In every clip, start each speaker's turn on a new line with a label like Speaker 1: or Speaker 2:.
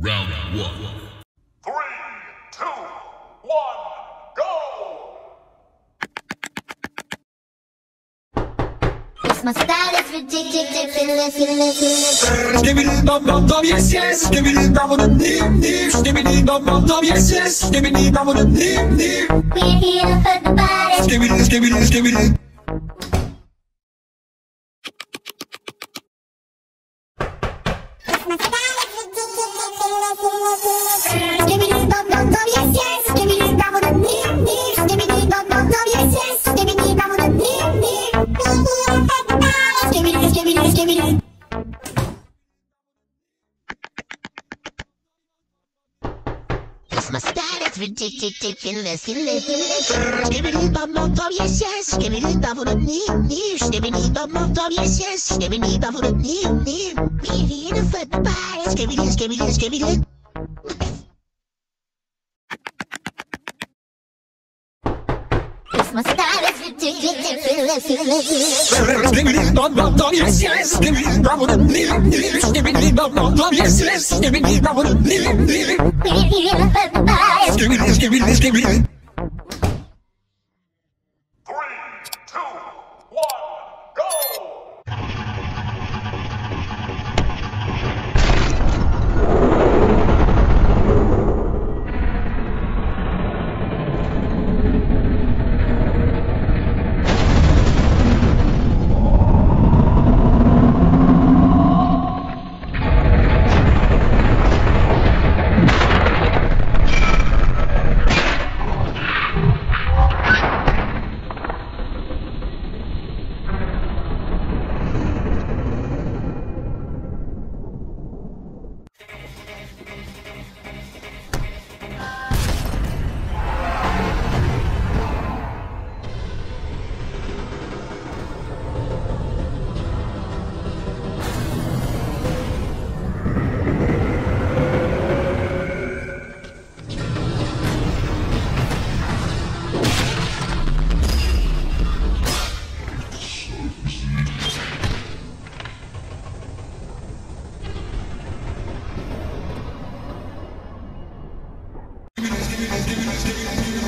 Speaker 1: Round one.
Speaker 2: Three, two, one, go!
Speaker 3: It's my style, it's ridiculous, ridiculous, ridiculous.
Speaker 4: Skibidi dum dum dum yes yes Skibidi dum dum dim dim Skibidi dum dum dum yes yes Skibidi dum dum dim dim
Speaker 3: We're here to hurt the body.
Speaker 4: Skibidi skibidi skibidi
Speaker 3: Tick tick tick finless finless finless. Skibbity bum bum bum yes yes. Skibbity bum bum nee nee. Skibbity
Speaker 5: bum bum bum yes yes. Skibbity bum bum nee nee. Baby in a football. Skibbity skibbity skibbity.
Speaker 3: Christmas time is ridiculous, ridiculous.
Speaker 4: Skibbity bum bum bum yes yes. Skibbity bum bum nee nee. Skibbity bum bum bum yes yes. Skibbity bum bum nee nee.
Speaker 3: Baby in a football. Here to hurt the body.
Speaker 4: Skibidi skibidi skibidi
Speaker 2: Three, two,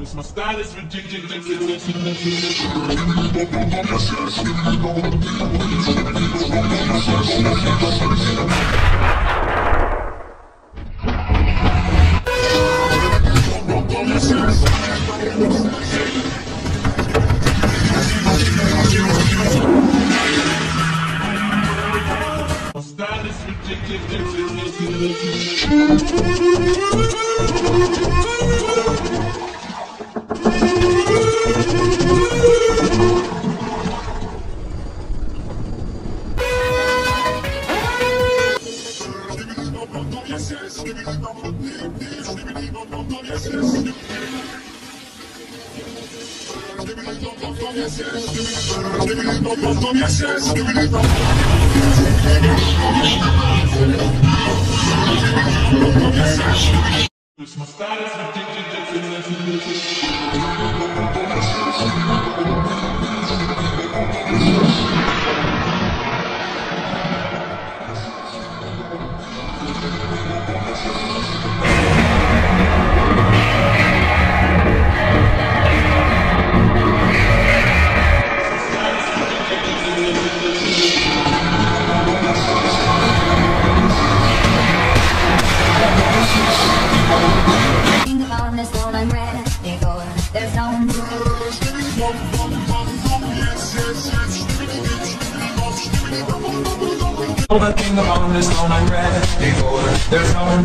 Speaker 6: it's my style, ridiculous, ridiculous.
Speaker 4: the thing about this one I read before There's no
Speaker 2: room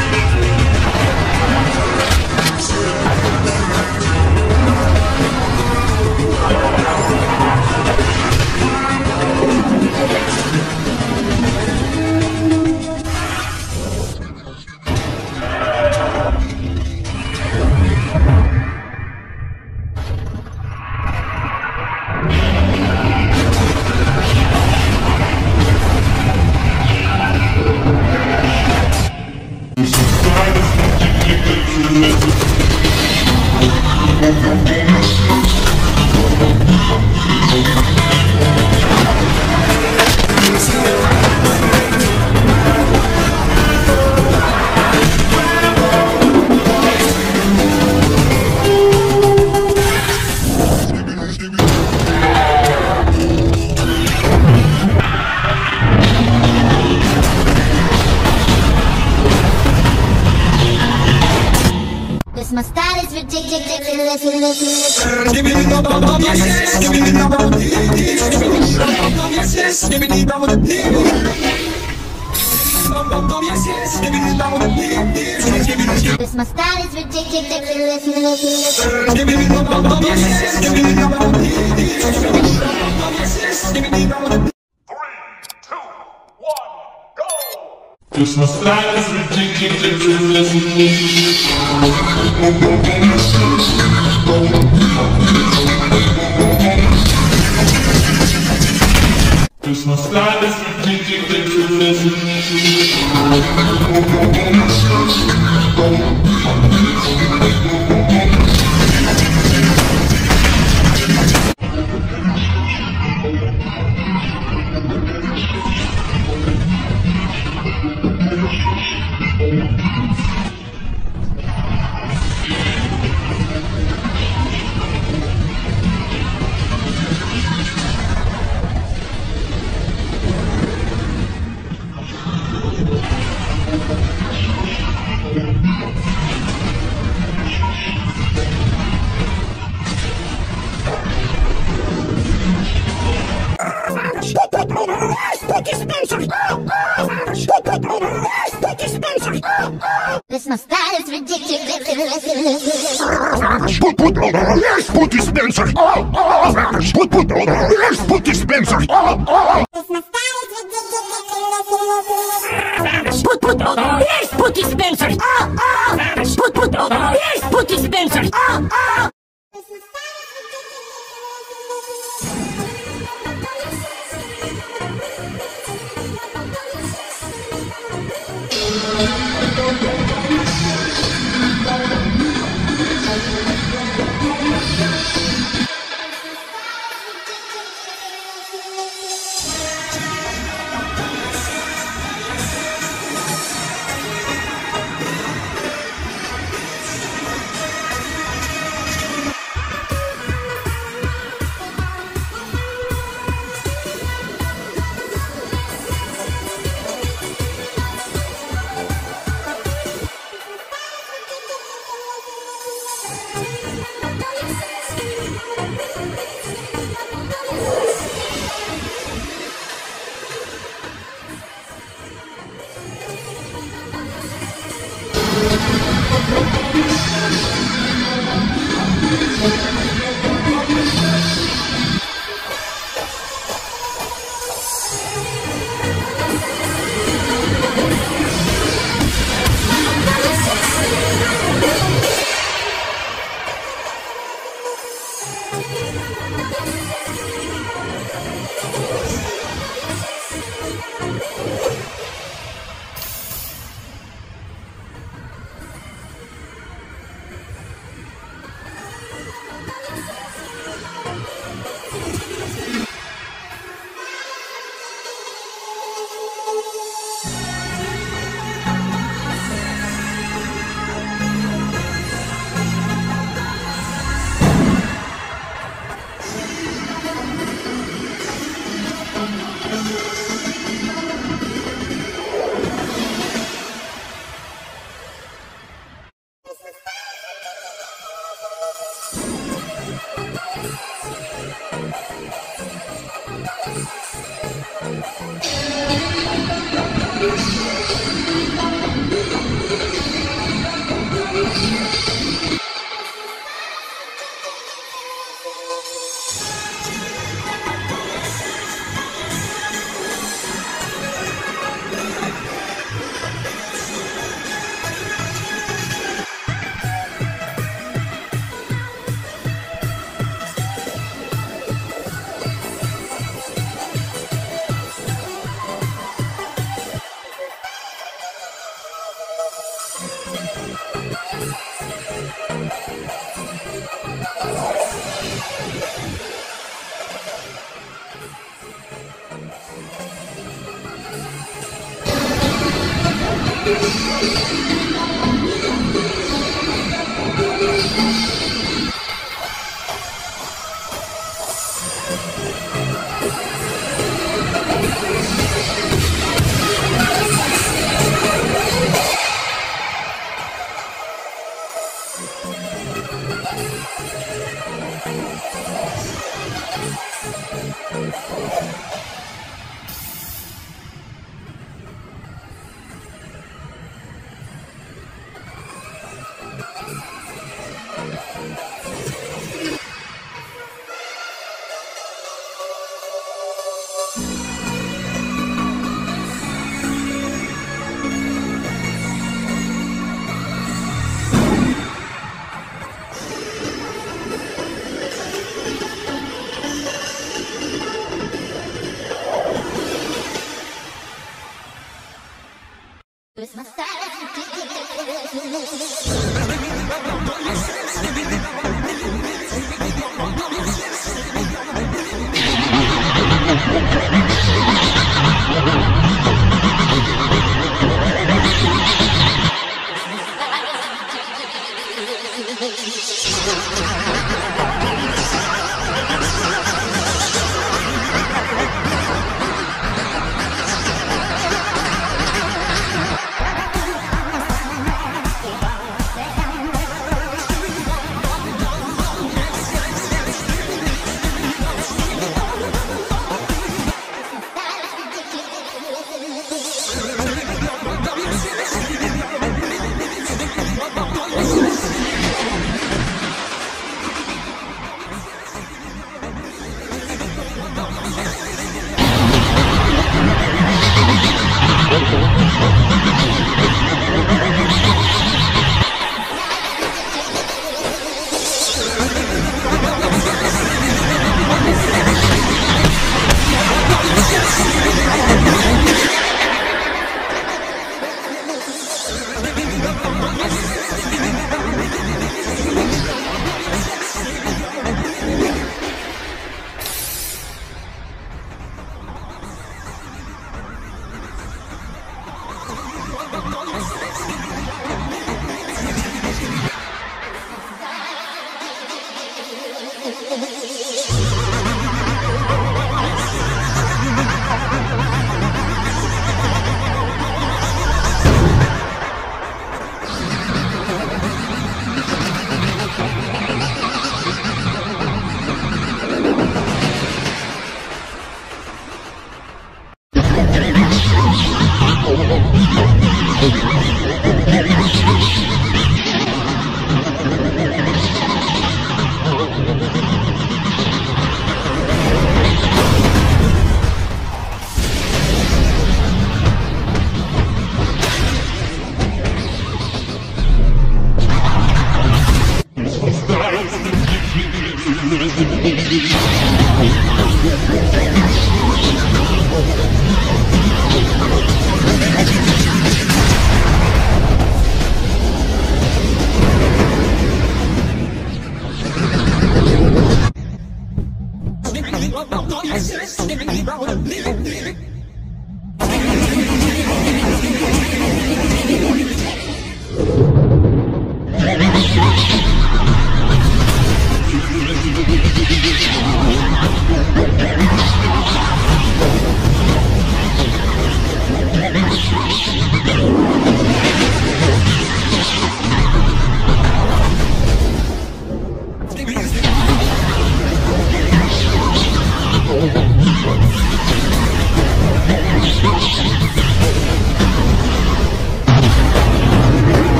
Speaker 2: My style is ridiculous.
Speaker 4: Give me the give me the give me the
Speaker 2: Cause my style is ridiculous Cause style is
Speaker 7: put dispenser. Oh, oh. Put,
Speaker 4: put, yes, put dispenser.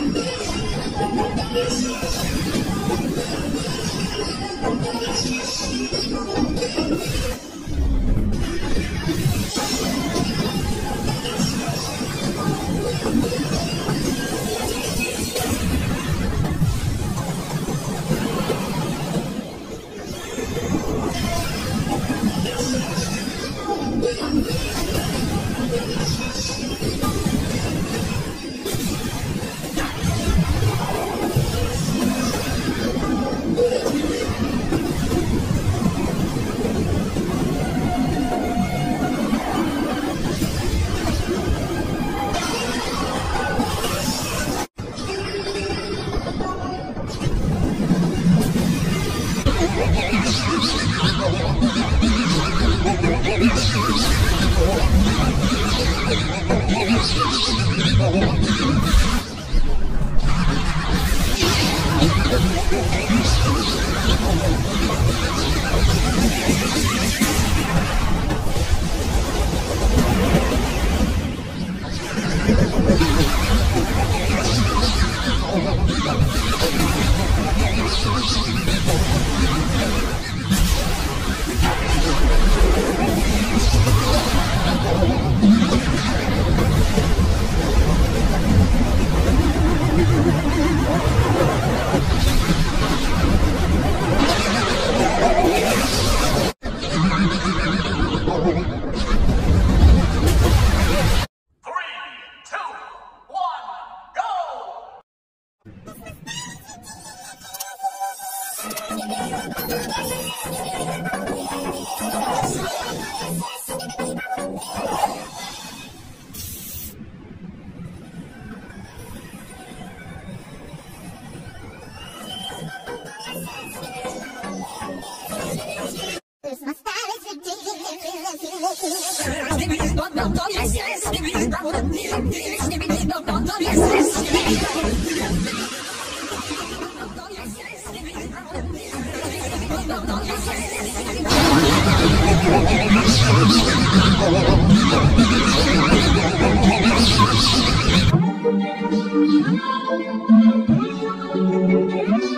Speaker 8: Thank you. Ridiculous.
Speaker 3: Thank you.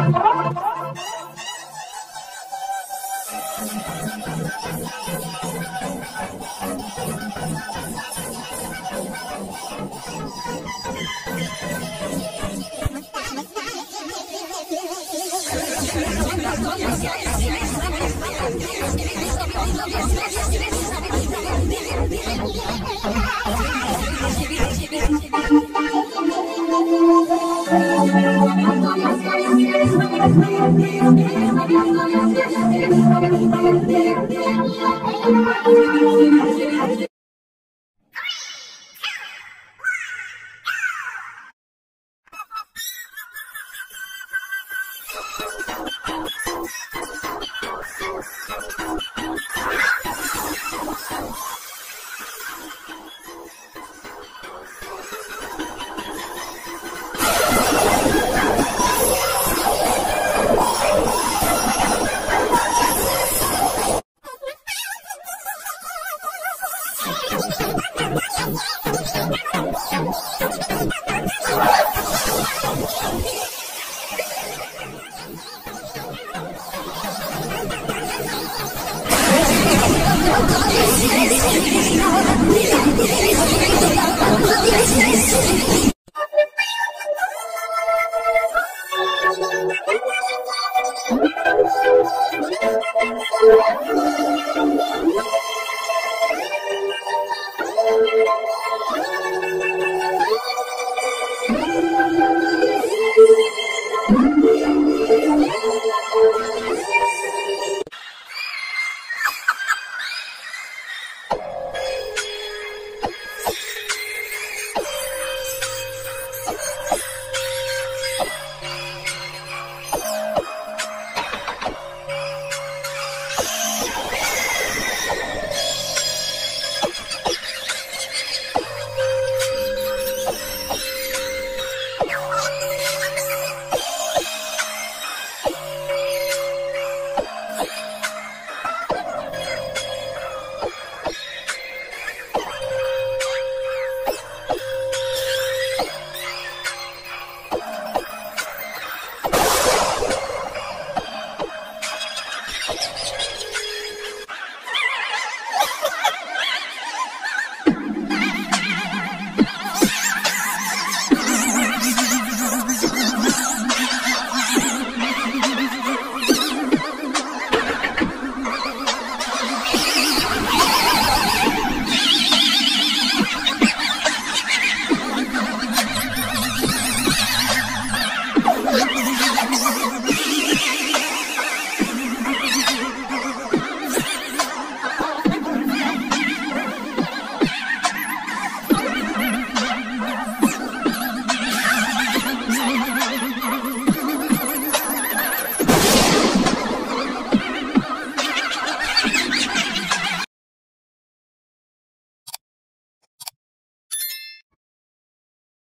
Speaker 3: Thank Thank you. Thank you.